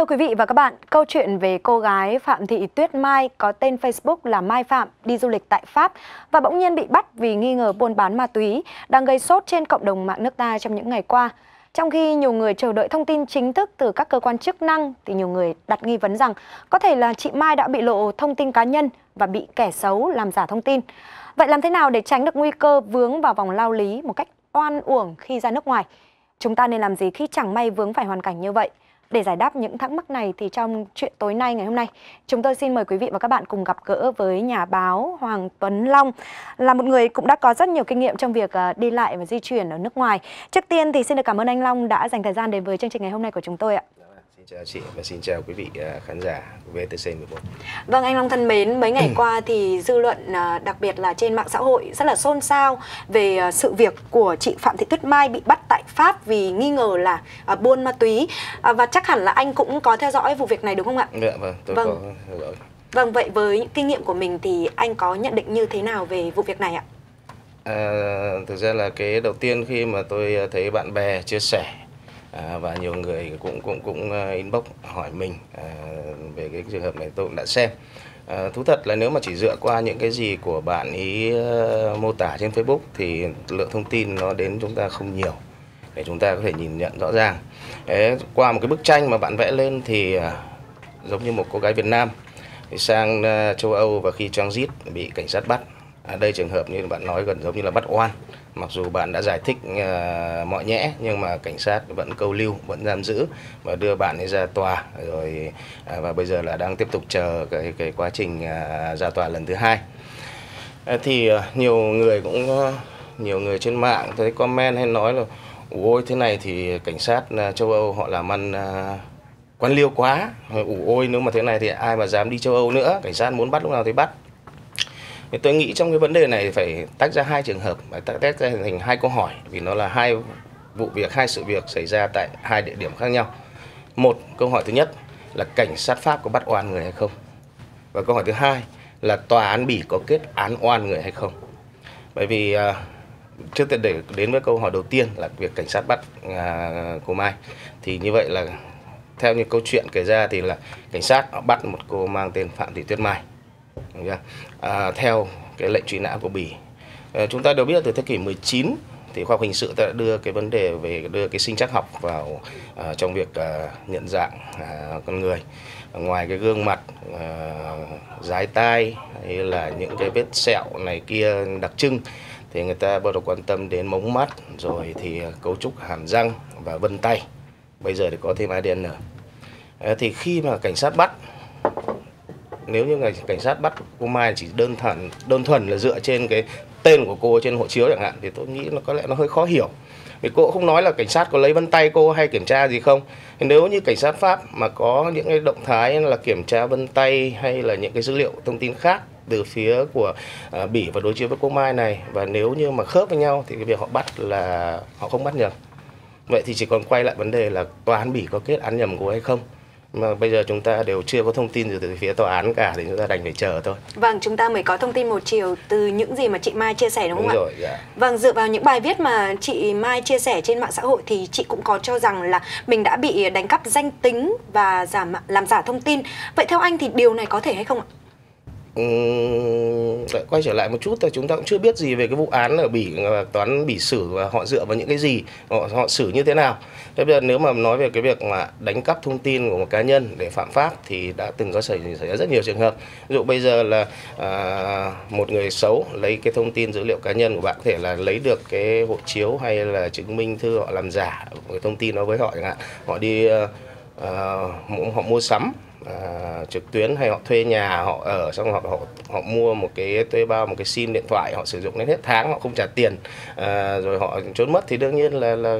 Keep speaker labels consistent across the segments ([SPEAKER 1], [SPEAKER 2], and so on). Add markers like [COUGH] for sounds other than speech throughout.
[SPEAKER 1] Thưa quý vị và các bạn, câu chuyện về cô gái Phạm Thị Tuyết Mai có tên Facebook là Mai Phạm đi du lịch tại Pháp và bỗng nhiên bị bắt vì nghi ngờ buôn bán ma túy đang gây sốt trên cộng đồng mạng nước ta trong những ngày qua. Trong khi nhiều người chờ đợi thông tin chính thức từ các cơ quan chức năng thì nhiều người đặt nghi vấn rằng có thể là chị Mai đã bị lộ thông tin cá nhân và bị kẻ xấu làm giả thông tin. Vậy làm thế nào để tránh được nguy cơ vướng vào vòng lao lý một cách oan uổng khi ra nước ngoài? Chúng ta nên làm gì khi chẳng may vướng phải hoàn cảnh như vậy? Để giải đáp những thắc mắc này thì trong chuyện tối nay ngày hôm nay, chúng tôi xin mời quý vị và các bạn cùng gặp gỡ với nhà báo Hoàng Tuấn Long là một người cũng đã có rất nhiều kinh nghiệm trong việc ờ, đi lại và di chuyển ở nước ngoài. Trước tiên thì xin được cảm ơn anh Long đã dành thời gian đến với chương trình ngày hôm nay của chúng tôi ạ.
[SPEAKER 2] Xin chào chị và xin chào quý vị à, khán giả của VTC 11.
[SPEAKER 1] Vâng anh Long thân mến, mấy ngày qua thì dư luận à, đặc biệt là trên mạng xã hội rất là xôn xao về à, sự việc của chị Phạm Thị Tuyết Mai bị bắt tại Pháp vì nghi ngờ là buôn ma túy và chắc hẳn là anh cũng có theo dõi vụ việc này đúng không ạ?
[SPEAKER 2] Dạ vâng, tôi vâng. có theo dõi.
[SPEAKER 1] Vâng, vậy với những kinh nghiệm của mình thì anh có nhận định như thế nào về vụ việc này ạ?
[SPEAKER 2] À, thực ra là cái đầu tiên khi mà tôi thấy bạn bè chia sẻ à, và nhiều người cũng cũng cũng ờ, inbox hỏi mình à, về cái trường hợp này tôi cũng đã xem. À, thú thật là nếu mà chỉ dựa qua những cái gì của bạn ý uh, mô tả trên Facebook thì lượng thông tin nó đến chúng ta không nhiều để chúng ta có thể nhìn nhận rõ ràng. Đấy, qua một cái bức tranh mà bạn vẽ lên thì uh, giống như một cô gái Việt Nam thì sang uh, châu Âu và khi transit bị cảnh sát bắt. À, đây trường hợp như bạn nói gần giống như là bắt oan mặc dù bạn đã giải thích uh, mọi nhẽ nhưng mà cảnh sát vẫn câu lưu vẫn giam giữ và đưa bạn ấy ra tòa. Rồi uh, và bây giờ là đang tiếp tục chờ cái cái quá trình uh, ra tòa lần thứ hai. Uh, thì uh, nhiều người cũng uh, nhiều người trên mạng thấy comment hay nói là ôi thế này thì cảnh sát uh, châu Âu họ làm ăn uh, quan liêu quá. Ủ ôi nếu mà thế này thì ai mà dám đi châu Âu nữa? Cảnh sát muốn bắt lúc nào thì bắt thì tôi nghĩ trong cái vấn đề này phải tách ra hai trường hợp phải tách ra thành hai câu hỏi vì nó là hai vụ việc hai sự việc xảy ra tại hai địa điểm khác nhau. Một câu hỏi thứ nhất là cảnh sát pháp có bắt oan người hay không? Và câu hỏi thứ hai là tòa án bỉ có kết án oan người hay không? Bởi vì uh, trước tiên để đến với câu hỏi đầu tiên là việc cảnh sát bắt à, cô Mai. Thì như vậy là theo như câu chuyện kể ra thì là cảnh sát bắt một cô mang tên Phạm Thị Tuyết Mai. Dạ. à, theo cái lệnh truy nã của Bỉ. À, chúng ta đều biết từ thế kỷ 19 thì khoa học hình sự đã đưa cái vấn đề về đưa cái sinh trắc học vào à, trong việc à, nhận dạng à, con người. Ngoài cái gương mặt à, dái tai hay là những cái vết sẹo này kia đặc trưng thì người ta bắt đầu quan tâm đến mống mắt rồi thì cấu trúc hàm răng và vân tay. Bây giờ thì có thêm ADN à, thì khi mà cảnh sát bắt nếu như ngày cảnh sát bắt cô Mai chỉ đơn thuần đơn thuần là dựa trên cái tên của cô trên hộ chiếu chẳng hạn thì tôi nghĩ nó có lẽ nó hơi khó hiểu. Vì cô không nói là cảnh sát có lấy vân tay cô hay kiểm tra gì không. Thì nếu như cảnh sát pháp mà có những cái động thái là kiểm tra vân tay hay là những cái dữ liệu thông tin khác từ phía của uh, bỉ và đối chiếu với cô mai này và nếu như mà khớp với nhau thì cái việc họ bắt là họ không bắt nhầm. Vậy thì chỉ còn quay lại vấn đề là tòa án bỉ có kết án nhầm cô hay không? Mà bây giờ chúng ta đều chưa có thông tin từ phía tòa án cả thì chúng ta đành phải chờ thôi.
[SPEAKER 1] Vâng, chúng ta mới có thông tin một chiều từ những gì mà chị Mai chia sẻ đúng không
[SPEAKER 2] đúng
[SPEAKER 1] ạ?
[SPEAKER 2] Rồi, dạ.
[SPEAKER 1] Vâng, dựa vào những bài viết mà chị Mai chia sẻ trên mạng xã hội thì chị cũng có cho rằng là mình đã bị đánh cắp danh tính và giảm làm giả thông tin. Vậy theo anh thì điều này có thể hay không ạ?
[SPEAKER 2] Ừ, lại quay trở lại một chút thì chúng ta cũng chưa biết gì về cái vụ án ở bỉ ờ, toán bỉ xử và họ dựa vào những cái gì họ, họ xử như thế nào. Thế bây giờ nếu mà nói về cái việc mà đánh cắp thông tin của một cá nhân để phạm pháp thì đã từng có xảy, xảy ra rất nhiều trường hợp. Ví dụ bây giờ là à, một người xấu lấy cái thông tin dữ liệu cá nhân của bạn có thể là lấy được cái hộ chiếu hay là chứng minh thư họ làm giả cái thông tin đó với họ chẳng hạn. Họ đi à, họ mua sắm à, trực tuyến hay họ thuê nhà họ ở xong họ họ họ mua một cái thuê bao một cái sim điện thoại họ sử dụng đến hết tháng họ không trả tiền. À, rồi họ trốn mất thì đương nhiên là là,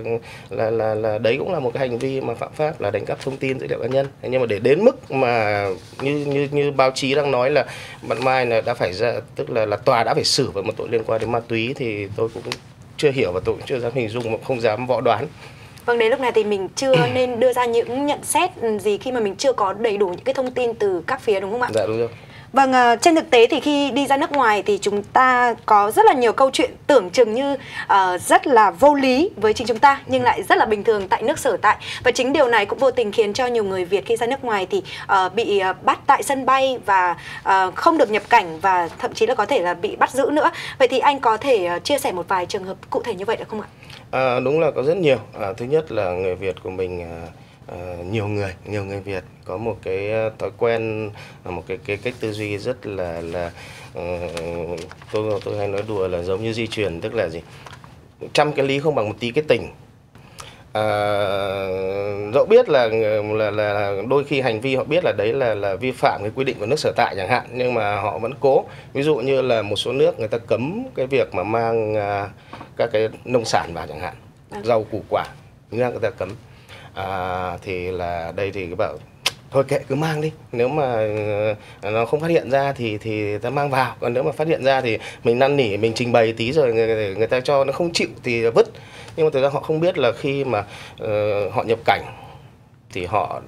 [SPEAKER 2] là là là đấy cũng là một cái hành vi mà phạm pháp là đánh cắp thông tin dữ liệu cá nhân. Nhưng mà để đến mức mà như như như báo chí đang nói là bạn Mai là đã phải ra tức là là tòa đã phải xử về một tội liên quan đến ma túy thì tôi cũng chưa hiểu và tôi cũng chưa dám hình dung và không dám võ đoán.
[SPEAKER 1] Vâng, đến lúc này thì mình chưa [COUGHS] nên đưa ra những nhận xét gì khi mà mình chưa có đầy đủ những cái thông tin từ các phía đúng không ạ?
[SPEAKER 2] Dạ đúng rồi.
[SPEAKER 1] Vâng, uh, trên thực tế thì khi đi ra nước ngoài thì chúng ta có rất là nhiều câu chuyện tưởng chừng như uh, rất là vô lý với chính chúng ta nhưng lại rất là bình thường tại nước sở tại và chính điều này cũng vô tình khiến cho nhiều người Việt khi ra nước ngoài thì uh, bị uh, bắt tại sân bay và uh, không được nhập cảnh và thậm chí là có thể là bị bắt giữ nữa. Vậy thì anh có thể uh, chia sẻ một vài trường hợp cụ thể như vậy được không ạ?
[SPEAKER 2] À, đúng là có rất nhiều. À, thứ nhất là người Việt của mình à, à nhiều người nhiều người Việt có một cái à, thói quen à, một cái cái cách tư duy rất là là uh, tôi tôi hay nói đùa là giống như di truyền tức là gì trăm cái lý không bằng một tí cái tình à, dẫu biết là, là là đôi khi hành vi họ biết là đấy là là vi phạm cái quy định của nước sở tại chẳng hạn nhưng mà họ vẫn cố. Ví dụ như là một số nước người ta cấm cái việc mà mang uh, các cái nông sản vào chẳng hạn vâng. rau củ quả người ta cấm. À, thì là đây thì cái bảo thôi kệ cứ mang đi nếu mà ờ, nó không phát hiện ra thì thì ta mang vào còn nếu mà phát hiện ra thì mình năn nỉ mình trình bày tí rồi người, người ta cho nó không chịu thì vứt nhưng mà thực ra họ không biết là khi mà uh, họ nhập cảnh thì họ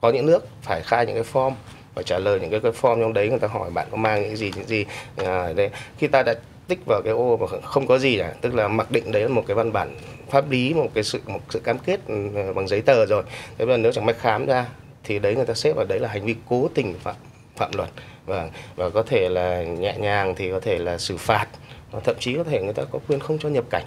[SPEAKER 2] có những nước phải khai những cái form và trả lời những cái, cái form trong đấy người ta hỏi bạn có mang những gì những gì à, đây khi ta đã tích vào cái ô mà không có gì cả tức là mặc định đấy là một cái văn bản pháp lý một cái sự một sự cam kết ừ, bằng giấy tờ rồi. Thế mà nếu chẳng may khám ra thì đấy người ta xếp vào đấy là hành vi cố tình phạm phạm luật. Và và có thể là nhẹ nhàng thì có thể là xử phạt và thậm chí có thể người ta có quyền không cho nhập cảnh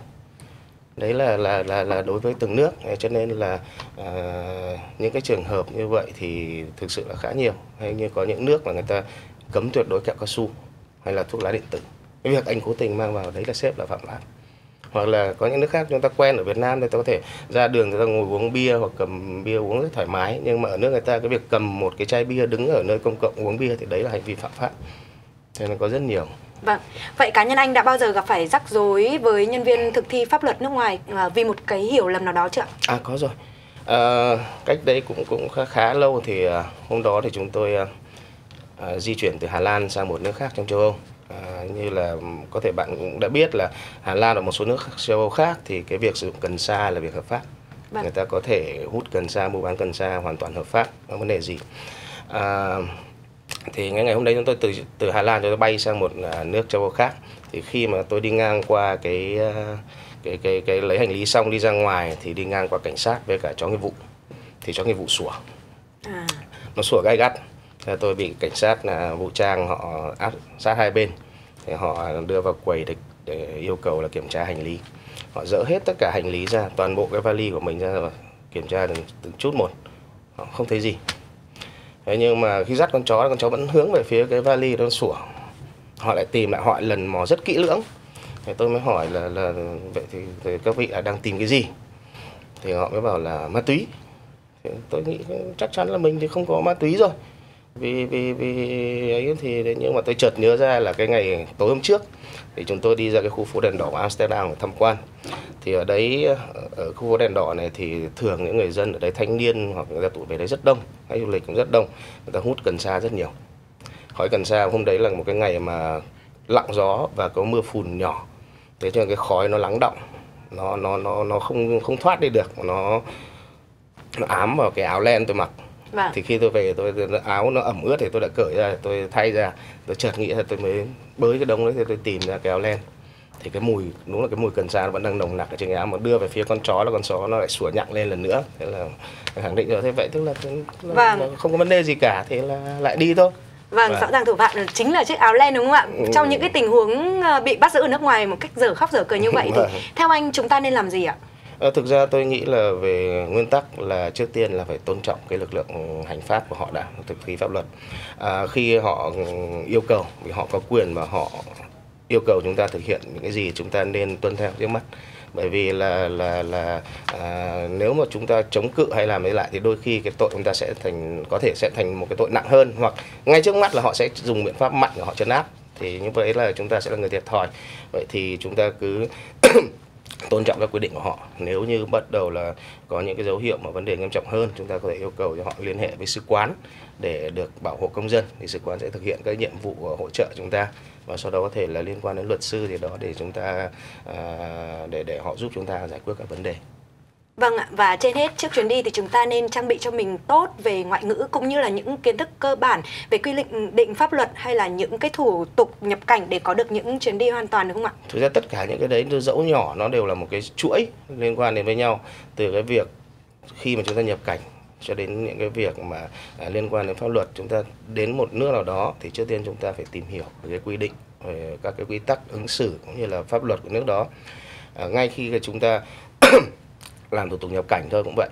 [SPEAKER 2] đấy là là là là đối với từng nước. Cho nên là uh, những cái trường hợp như vậy thì thực sự là khá nhiều. Hay như có những nước mà người ta cấm tuyệt đối kẹo cao su hay là thuốc lá điện tử. Cái việc anh cố tình mang vào đấy là xếp là phạm pháp. Hoặc là có những nước khác chúng ta quen ở Việt Nam thì ta có thể ra đường người ta ngồi uống bia hoặc cầm bia uống rất thoải mái. Nhưng mà ở nước người ta cái việc cầm một cái chai bia đứng ở nơi công cộng uống bia thì đấy là hành vi phạm pháp. Thế nên có rất nhiều.
[SPEAKER 1] Vâng, vậy cá nhân anh đã bao giờ gặp phải rắc rối với nhân viên thực thi pháp luật nước ngoài à, vì một cái hiểu lầm nào đó chưa ạ?
[SPEAKER 2] À có rồi. À, cách đấy cũng cũng khá khá lâu thì à, hôm đó thì chúng tôi à, à, di chuyển từ Hà Lan sang một nước khác trong châu Âu À, như là có thể bạn cũng đã biết là Hà Lan và một số nước châu Âu khác thì cái việc sử dụng cần sa là việc hợp pháp. Vâng. Người ta có thể hút cần sa, mua bán cần sa hoàn toàn hợp pháp, không vấn đề gì. À, thì ngày ngày hôm đấy chúng tôi từ từ Hà Lan chúng tôi bay sang một à, nước châu Âu khác. Thì khi mà tôi đi ngang qua cái à, cái cái cái lấy hành lý xong đi ra ngoài thì đi ngang qua cảnh sát với cả chó nghiệp vụ. Thì chó nghiệp vụ sủa. À. nó sủa gai gắt. Tôi bị cảnh sát là vũ trang họ áp sát hai bên. Thì họ đưa vào quầy để, để yêu cầu là kiểm tra hành lý. Họ dỡ hết tất cả hành lý ra toàn bộ cái vali của mình ra và kiểm tra từng, từng chút một. Họ không thấy gì thế nhưng mà khi dắt con chó con chó vẫn hướng về phía cái vali đó sủa. Họ lại tìm lại họ lần mò rất kỹ lưỡng. Thì tôi mới hỏi là là vậy thì, thì các vị là đang tìm cái gì? Thì họ mới bảo là ma túy. Thì tôi nghĩ chắc chắn là mình thì không có ma túy rồi. Vì vì vì ấy thì nhưng mà tôi chợt nhớ ra là cái ngày tối hôm trước thì chúng tôi đi ra cái khu phố đèn đỏ Amsterdam để tham quan thì ở đấy ở khu phố đèn đỏ này thì thường những người dân ở đấy thanh niên hoặc người ta tuổi về đấy rất đông khách du lịch cũng rất đông người ta hút cần sa rất nhiều. Khói cần sa hôm đấy là một cái ngày mà lặng gió và có mưa phùn nhỏ. Thế cho nên cái khói nó lắng động nó nó nó nó không không thoát đi được nó nó ám vào cái áo len tôi mặc. Vâng. Thì khi tôi về tôi áo nó ẩm ướt thì tôi đã cởi ra tôi thay ra tôi chợt nghĩ là tôi mới bới cái đống đấy thì tôi tìm ra cái áo len thì cái mùi đúng là cái mùi cần sa nó vẫn đang nồng nặc ở trên áo mà đưa về phía con chó là con chó nó lại sủa nhặng lên lần nữa thế là khẳng định rồi thế vậy tức là, là, vâng. không có vấn đề gì cả thế là lại đi thôi
[SPEAKER 1] Vâng, vâng, rõ ràng thủ phạm chính là chiếc áo len đúng không ạ? Ừ. Trong những cái tình huống ờ, bị bắt giữ ở nước ngoài một cách dở khóc dở cười như vậy thì vâng. theo anh chúng ta nên làm gì ạ?
[SPEAKER 2] À, thực ra tôi nghĩ là về nguyên tắc là trước tiên là phải tôn trọng cái lực lượng hành pháp của họ đã thực thi pháp luật. À, khi họ yêu cầu vì họ có quyền và họ yêu cầu chúng ta thực hiện những cái gì chúng ta nên tuân theo trước mắt. Bởi vì là là là à, nếu mà chúng ta chống cự hay làm ấy lại thì đôi khi cái tội chúng ta sẽ thành có thể sẽ thành một cái tội nặng hơn hoặc ngay trước mắt là họ sẽ dùng biện pháp mạnh để họ chấn áp. Thì như vậy là chúng ta sẽ là người thiệt thòi. Vậy thì chúng ta cứ [COUGHS] tôn trọng các quy định của họ. Nếu như bắt đầu là có những cái dấu hiệu mà vấn đề nghiêm trọng hơn chúng ta có thể yêu cầu cho họ liên hệ với sứ quán để được bảo hộ công dân thì sứ quán sẽ thực hiện các nhiệm vụ hỗ trợ chúng ta. Và sau đó có thể là liên quan đến luật sư thì đó để chúng ta à, để để họ giúp chúng ta giải quyết các vấn đề.
[SPEAKER 1] Vâng ạ, và trên hết trước chuyến đi thì chúng ta nên trang bị cho mình tốt về ngoại ngữ cũng như là những kiến thức cơ bản về quy định định pháp luật hay là những cái thủ tục nhập cảnh để có được những chuyến đi hoàn toàn đúng không ạ?
[SPEAKER 2] Thực ra tất cả những cái đấy dẫu nhỏ nó đều là một cái chuỗi liên quan đến với nhau. Từ cái việc khi mà chúng ta nhập cảnh cho đến những cái việc mà à, liên quan đến pháp luật chúng ta đến một nước nào đó thì trước tiên chúng ta phải tìm hiểu về cái quy định về các cái quy tắc ứng xử cũng như là pháp luật của nước đó. À, ngay khi chúng ta [COUGHS] làm thủ tục nhập cảnh thôi cũng vậy.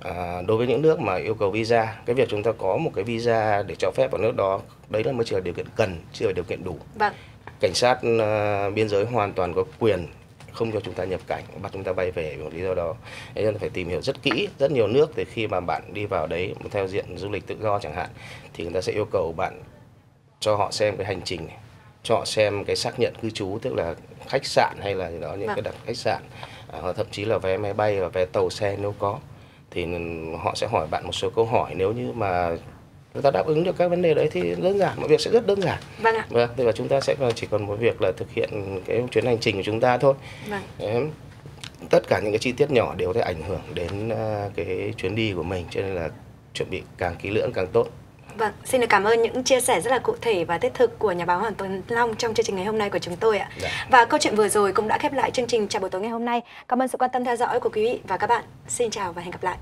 [SPEAKER 2] À, đối với những nước mà yêu cầu visa cái việc chúng ta có một cái visa để cho phép vào nước đó đấy là mới chỉ là điều kiện cần chưa phải điều kiện đủ.
[SPEAKER 1] Vâng.
[SPEAKER 2] cảnh sát uh, biên giới hoàn toàn có quyền không cho chúng ta nhập cảnh bắt chúng ta bay về vì một lý do đó. Nên phải tìm hiểu rất kỹ rất nhiều nước thì khi mà bạn đi vào đấy theo diện du lịch tự do chẳng hạn thì người ta sẽ yêu cầu bạn cho họ xem cái hành trình này cho họ xem cái xác nhận cư trú tức là khách sạn hay là gì đó những vâng. cái đặt khách sạn. À, thậm chí là vé máy bay và vé tàu xe nếu có. Thì họ sẽ hỏi bạn một số câu hỏi. Nếu như mà chúng ta đáp ứng được các vấn đề đấy thì đơn giản mọi việc sẽ rất đơn giản
[SPEAKER 1] vâng ạ
[SPEAKER 2] vâng và chúng ta sẽ chỉ còn một việc là thực hiện cái chuyến hành trình của chúng ta thôi vâng. tất cả những cái chi tiết nhỏ đều thể ảnh hưởng đến à, cái chuyến đi của mình cho nên là chuẩn bị càng kỹ lưỡng càng tốt
[SPEAKER 1] Vâng, xin được cảm ơn những chia sẻ rất là cụ thể và thiết thực của nhà báo Hoàng Tuấn Long trong chương trình ngày hôm nay của chúng tôi ạ. Dạ. Và câu chuyện vừa rồi cũng đã khép lại chương trình chào buổi tối ngày hôm nay. Cảm ơn sự quan tâm theo dõi của quý vị và các bạn. Xin chào và hẹn gặp lại.